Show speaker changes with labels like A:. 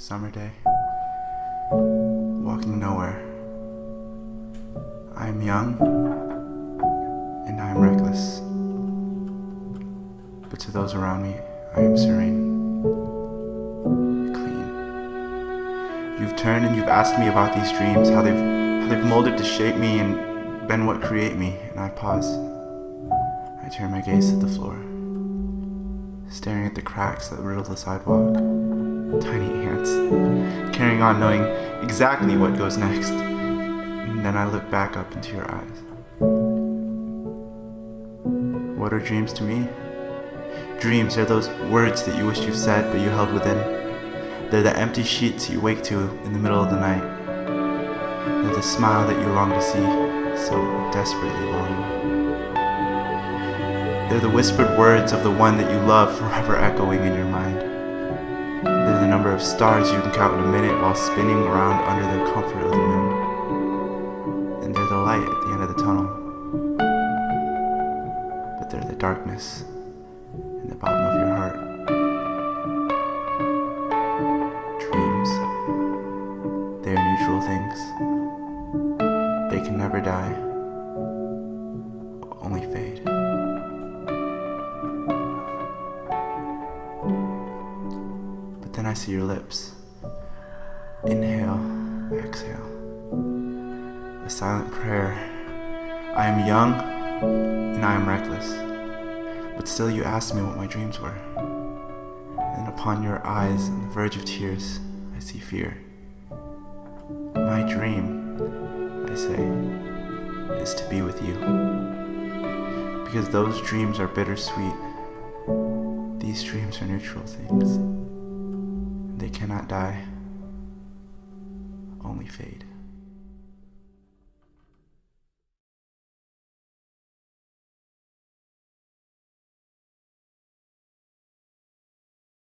A: Summer day. Walking nowhere. I am young and I am reckless. But to those around me, I am serene. Clean. You've turned and you've asked me about these dreams, how they've how they've molded to shape me and been what create me, and I pause. I turn my gaze to the floor, staring at the cracks that riddle the sidewalk. Tiny ants, carrying on knowing exactly what goes next. And then I look back up into your eyes. What are dreams to me? Dreams are those words that you wish you said but you held within. They're the empty sheets you wake to in the middle of the night. They're the smile that you long to see, so desperately longing. They're the whispered words of the one that you love forever echoing in your mind. Number of stars you can count in a minute while spinning around under the comfort of the moon. And they're the light at the end of the tunnel. But they're the darkness in the bottom of your heart. Dreams. They are neutral things. They can never die, only fade. I see your lips. Inhale, exhale. A silent prayer. I am young and I am reckless. But still, you asked me what my dreams were. And upon your eyes, on the verge of tears, I see fear. My dream, I say, is to be with you. Because those dreams are bittersweet. These dreams are neutral things. They cannot die, only fade.